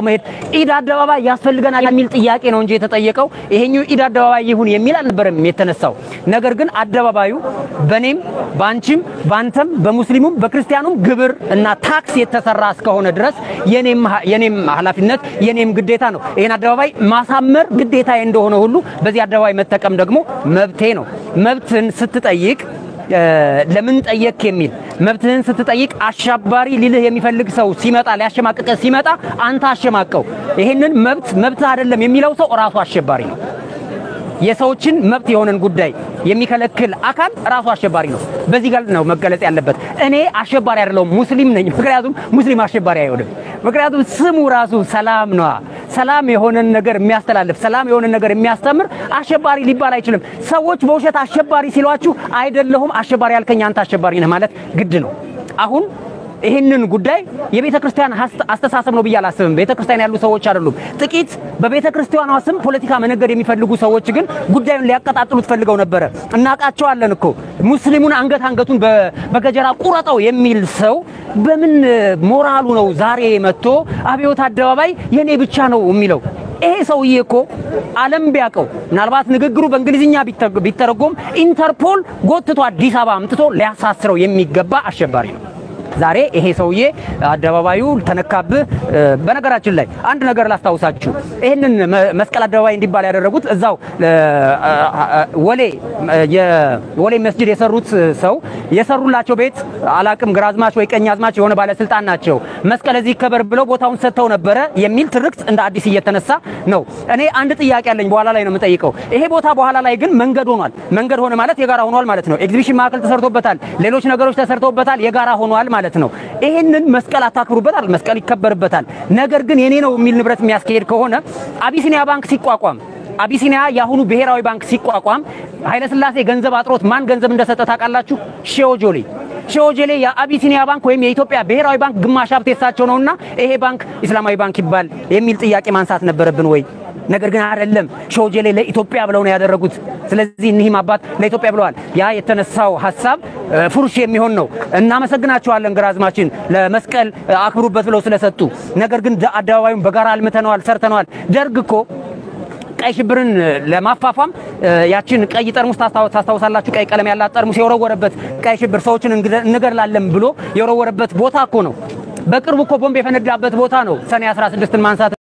መሄድ ኢድ አደባባይ ያስፈልገናል የሚል ጥያቄ ነው እንጂ የተጠየቀው ይሄኛው ኢድ አደባባይ ይሁን የሚል አልነበረም የተነሳው። ነገር ግን አደባባዩ በኔም በአንቺም በአንተም በሙስሊሙም በክርስቲያኑም ግብር እና ታክስ የተሰራ እስከሆነ ድረስ የኔም ኃላፊነት የኔም ግዴታ ነው። ይሄን አደባባይ ማሳመር ግዴታዬ እንደሆነ ሁሉ በዚህ አደባባይ መጠቀም ደግሞ መብቴ ነው። መብትን ስትጠይቅ ለምን ጠየቅ የሚል መብትህን ስትጠይቅ አሸባሪ ሊልህ የሚፈልግ ሰው ሲመጣ ሊያሸማቅቀ ሲመጣ አንተ አሸማቀው። ይሄንን መብት መብት አይደለም የሚለው ሰው ራሱ አሸባሪ ነው። የሰዎችን መብት የሆነን ጉዳይ የሚከለክል አካል ራሱ አሸባሪ ነው። በዚህ ጋር ነው መገለጽ ያለበት። እኔ አሸባሪ አይደለሁም፣ ሙስሊም ነኝ። ምክንያቱም ሙስሊም አሸባሪ አይሆንም። ምክንያቱም ስሙ ራሱ ሰላም ነዋ። ሰላም የሆነን ነገር የሚያስተላልፍ ሰላም የሆነን ነገር የሚያስተምር አሸባሪ ሊባል አይችልም። ሰዎች በውሸት አሸባሪ ሲሏችሁ አይደለሁም አሸባሪ ያልከኝ አንተ አሸባሪ ነህ ማለት ግድ ነው። አሁን ይህንን ጉዳይ የቤተ ክርስቲያን አስተሳሰብ ነው ብዬ አላስብም። ቤተ ክርስቲያን ያሉ ሰዎች አይደሉም። ጥቂት በቤተ ክርስቲያኗ ስም ፖለቲካ መነገድ የሚፈልጉ ሰዎች ግን ጉዳዩን ሊያቀጣጥሉት ፈልገው ነበረ። እናውቃቸዋለን እኮ ሙስሊሙን አንገት አንገቱን በገጀራ ቁረጠው የሚል ሰው በምን ሞራሉ ነው ዛሬ መጥቶ አብዮት አደባባይ የኔ ብቻ ነው የሚለው? ይሄ ሰውዬ እኮ ዓለም ቢያውቀው ምናልባት ንግግሩ በእንግሊዝኛ ቢተረጎም ኢንተርፖል ጎትቶ አዲስ አበባ አምጥቶ ሊያሳስረው የሚገባ አሸባሪ ነው። ዛሬ ይሄ ሰውዬ አደባባዩ ተነካብህ። በነገራችን ላይ አንድ ነገር ላስታውሳችሁ። ይህንን መስቀል አደባባይ እንዲባል ያደረጉት እዛው ወሌ የወሌ መስጂድ የሰሩት ሰው የሰሩላቸው ቤት አላቅም፣ ግራዝማች ወይ ቀኛዝማች የሆነ ባለስልጣን ናቸው። መስቀል እዚህ ይከበር ብለው ቦታውን ሰጥተው ነበረ የሚል ትርክት እንደ አዲስ እየተነሳ ነው። እኔ አንድ ጥያቄ አለኝ፣ በኋላ ላይ ነው የምጠይቀው። ይሄ ቦታ በኋላ ላይ ግን መንገድ ሆኗል። መንገድ ሆነ ማለት የጋራ ሆኗል ማለት ነው። ኤግዚቢሽን ማዕከል ተሰርቶበታል፣ ሌሎች ነገሮች ተሰርተውበታል፣ የጋራ ሆኗል ማለት ነው። ይሄንን መስቀል አታክብሩበታል፣ መስቀል ይከበርበታል። ነገር ግን የኔ ነው የሚል ንብረት የሚያስካሄድ ከሆነ አቢሲኒያ ባንክ ሲቋቋም አቢሲኒያ የአሁኑ ብሔራዊ ባንክ ሲቋቋም ኃይለስላሴ ገንዘብ አጥሮት ማን ገንዘብ እንደሰጠ ታውቃላችሁ? ሼዎጆሌ ሼዎጆሌ የአቢሲኒያ ባንክ ወይም የኢትዮጵያ ብሔራዊ ባንክ ግማሽ ሀብት የሳቸው ነውና ይሄ ባንክ ኢስላማዊ ባንክ ይባል የሚል ጥያቄ ማንሳት ነበረብን ወይ? ነገር ግን አይደለም። ሾጀሌ ለኢትዮጵያ ብለው ነው ያደረጉት። ስለዚህ እኒህም አባት ለኢትዮጵያ ብለዋል። ያ የተነሳው ሀሳብ ፉርሽ የሚሆን ነው። እናመሰግናቸዋለን ግራዝማችን ለመስቀል አክብሩበት ብለው ስለሰጡ። ነገር ግን አደባባዩን በጋራ አልምተነዋል፣ ሰርተነዋል። ደርግ እኮ ቀይ ሽብርን ለማፋፋም ያችን ቀይ ጠርሙስ ታስታውሳላችሁ? ቀይ ቀለም ያላት ጠርሙስ የወረወረበት ቀይ ሽብር ሰዎችን እንገድላለን ብሎ የወረወረበት ቦታ እኮ ነው። በቅርቡ እኮ ቦምብ የፈነዳበት ቦታ ነው። ሰኔ 16ን ማንሳት